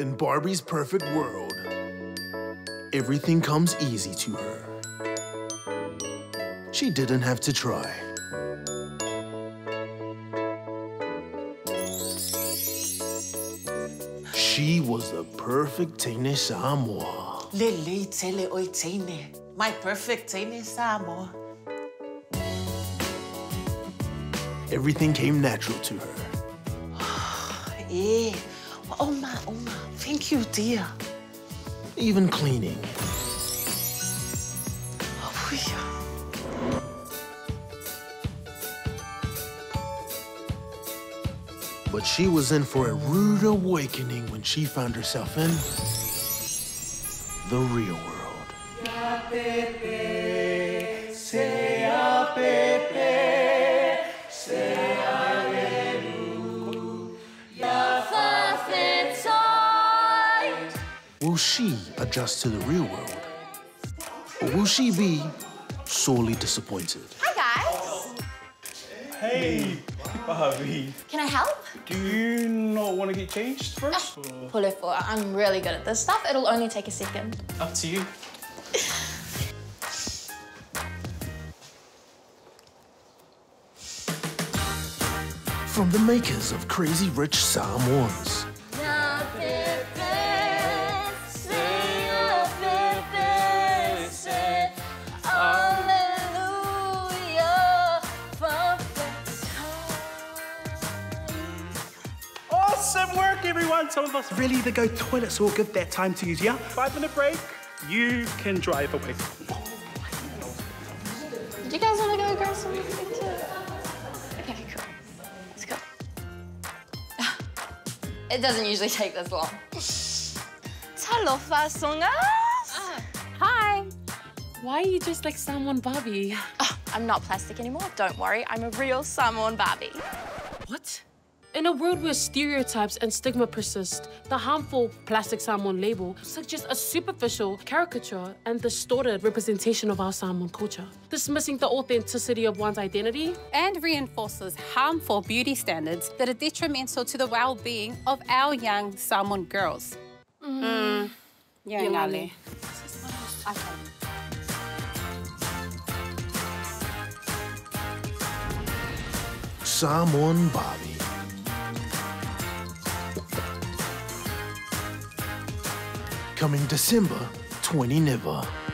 In Barbie's perfect world, everything comes easy to her. She didn't have to try. She was the perfect Teine Samoa. Lele tele oi teine. My perfect teine samo. Everything came natural to her. Eh. Oma, oma. Thank you, dear. Even cleaning. Oh, yeah. But she was in for a rude awakening when she found herself in the real world. Will she adjust to the real world? Or will she be sorely disappointed? Hi, guys. Hey, Barbie. Can I help? Do you not want to get changed first? or- oh, Pull it for. I'm really good at this stuff. It'll only take a second. Up to you. From the makers of Crazy Rich Samoans. Awesome work, everyone. Some of us really need to go toilet, so we'll give that time to use. Yeah, five minute break. You can drive away. Do you guys want to go grab something too? Okay, cool. Let's go. It doesn't usually take this long. Talofa songas. Ah. Hi. Why are you dressed like someone Barbie? Oh, I'm not plastic anymore. Don't worry. I'm a real Samoan Barbie. What? In a world where stereotypes and stigma persist, the harmful plastic Samoan label suggests a superficial caricature and distorted representation of our Samoan culture, dismissing the authenticity of one's identity. and reinforces harmful beauty standards that are detrimental to the well-being of our young Samoan girls. Mm. Yeah, Yolandi. Okay. Samoan Barbie. Coming December 20 Never.